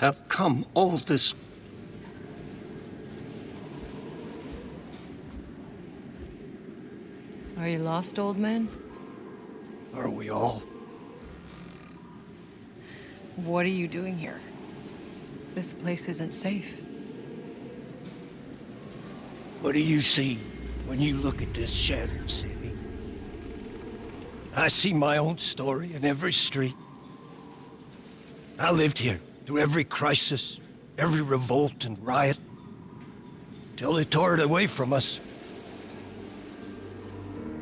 have come all this Are you lost, old man? Are we all? What are you doing here? This place isn't safe. What do you see when you look at this shattered city? I see my own story in every street. I lived here through every crisis, every revolt and riot, till they tore it away from us.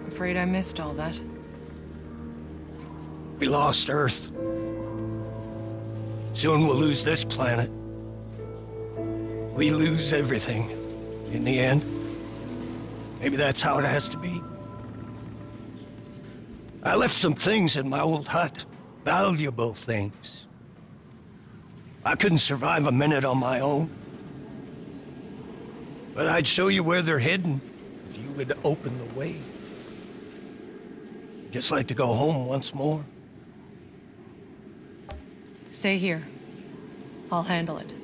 Afraid I missed all that. We lost Earth. Soon we'll lose this planet. We lose everything in the end. Maybe that's how it has to be. I left some things in my old hut, valuable things. I couldn't survive a minute on my own. But I'd show you where they're hidden if you would open the way. Just like to go home once more. Stay here. I'll handle it.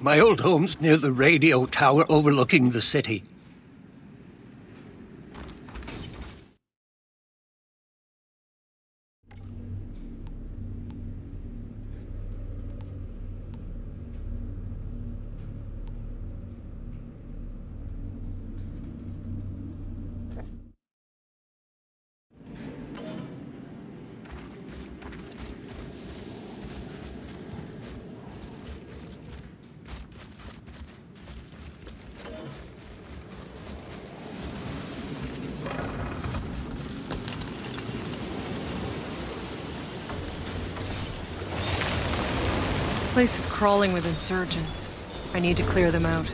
My old home's near the radio tower overlooking the city. Place is crawling with insurgents. I need to clear them out.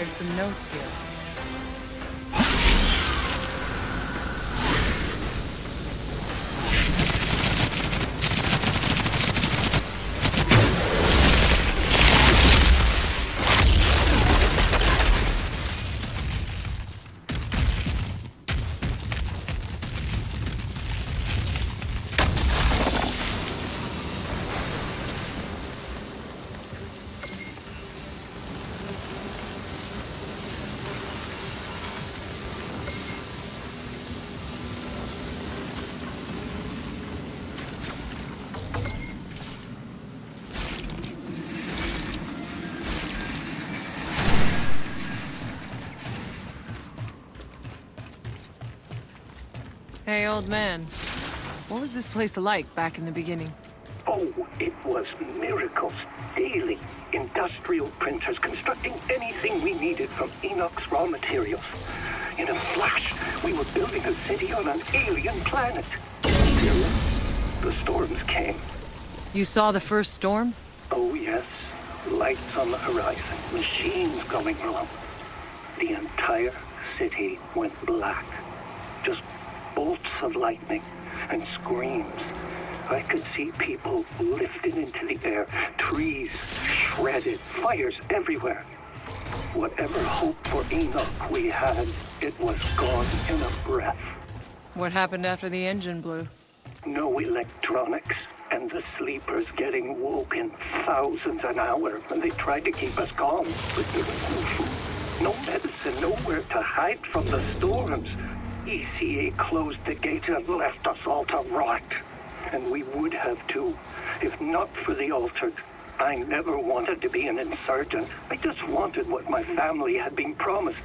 There's some notes here. Hey, old man. What was this place like back in the beginning? Oh, it was miracles daily. Industrial printers constructing anything we needed from Enoch's raw materials. In a flash, we were building a city on an alien planet. Till the storms came. You saw the first storm? Oh, yes. Lights on the horizon, machines going wrong. The entire city went black. Just bolts of lightning and screams. I could see people lifted into the air, trees shredded, fires everywhere. Whatever hope for Enoch we had, it was gone in a breath. What happened after the engine blew? No electronics, and the sleepers getting woke in thousands an hour when they tried to keep us calm. But there was no food, no medicine, nowhere to hide from the storms. ECA closed the gates and left us all to rot. And we would have too, if not for the altered. I never wanted to be an insurgent. I just wanted what my family had been promised.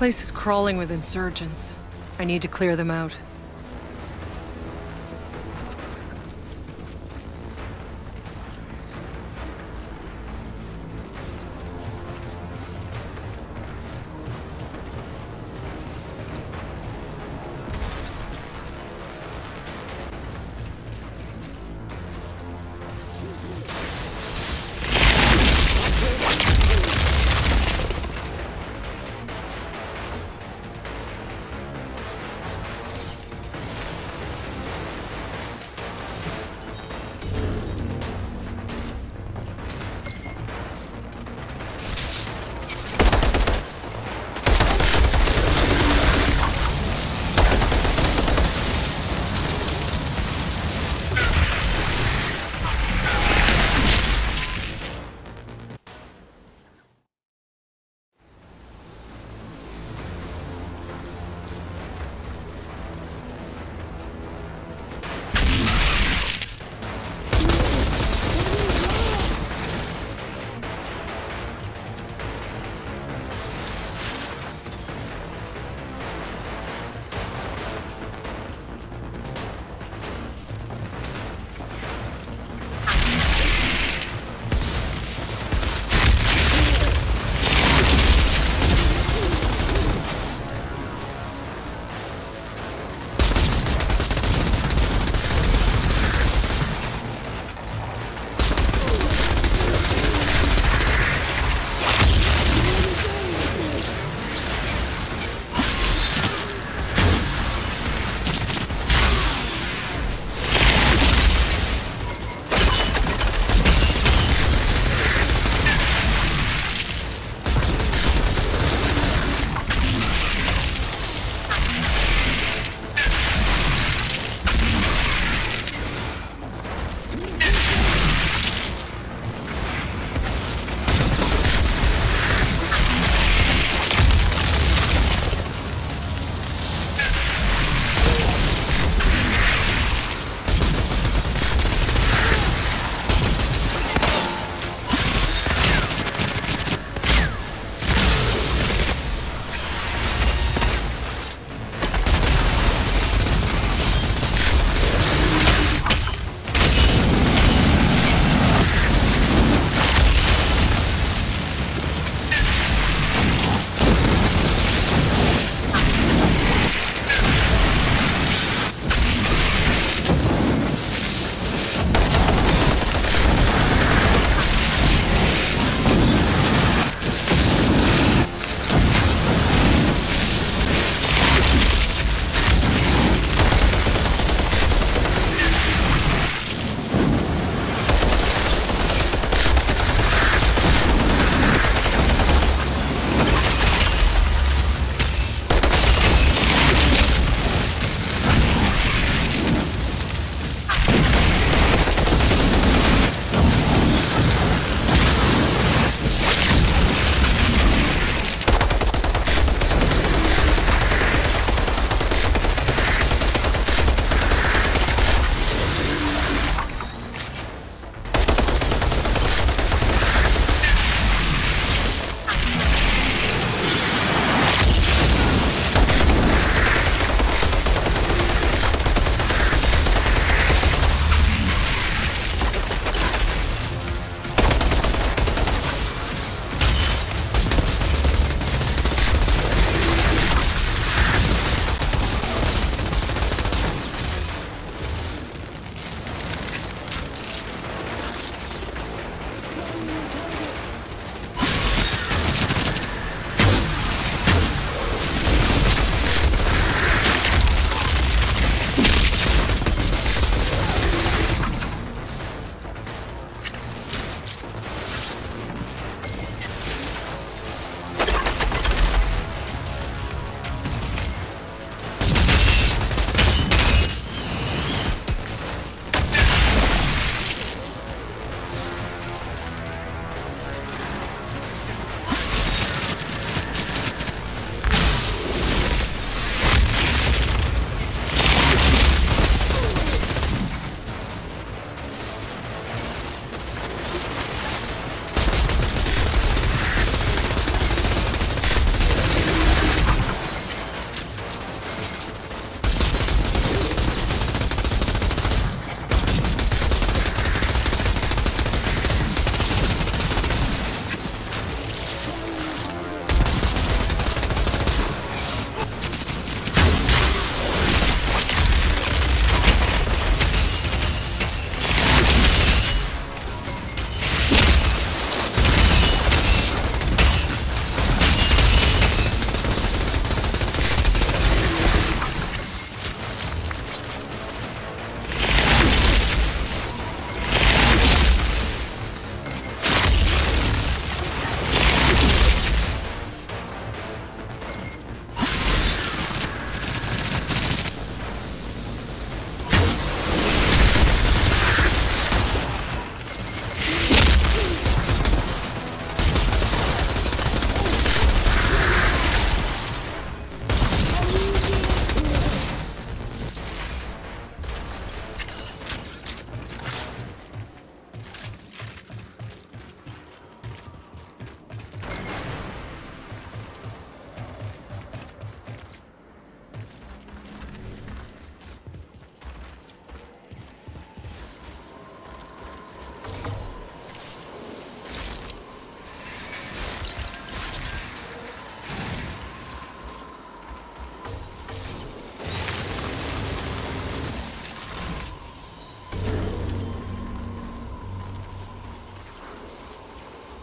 Place is crawling with insurgents. I need to clear them out.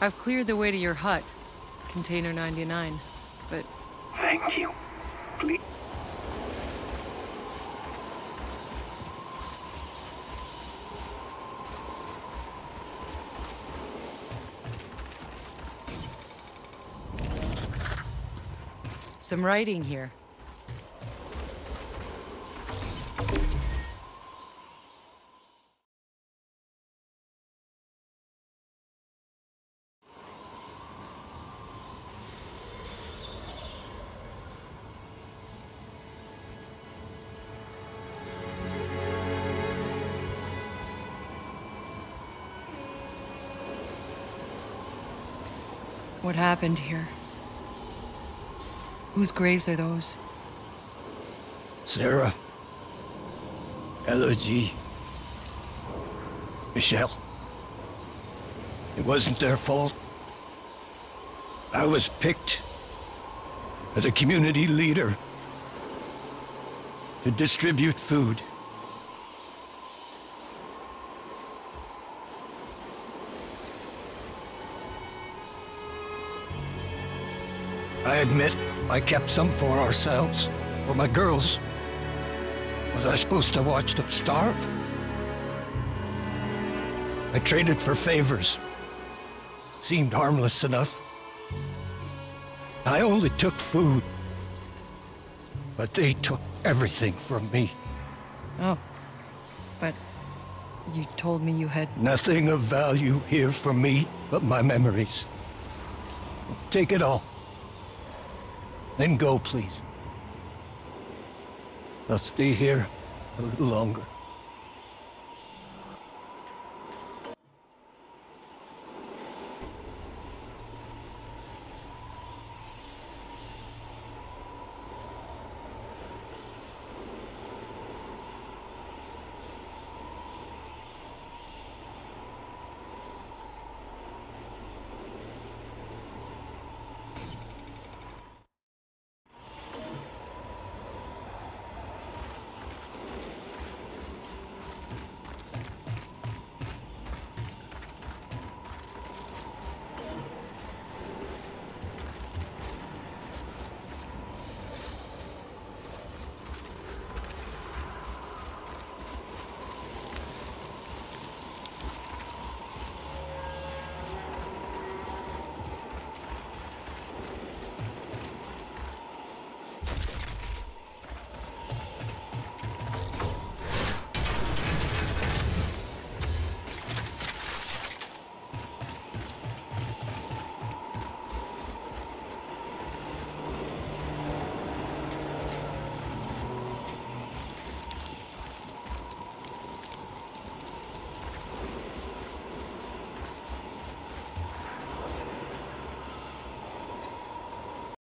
I've cleared the way to your hut, Container 99, but Thank you. Please. some writing here. What happened here? Whose graves are those? Sarah. Elodie. Michelle. It wasn't their fault. I was picked as a community leader to distribute food. I admit I kept some for ourselves, for my girls. Was I supposed to watch them starve? I traded for favors. Seemed harmless enough. I only took food. But they took everything from me. Oh. But you told me you had. Nothing of value here for me but my memories. Take it all. Then go, please. I'll stay here a little longer.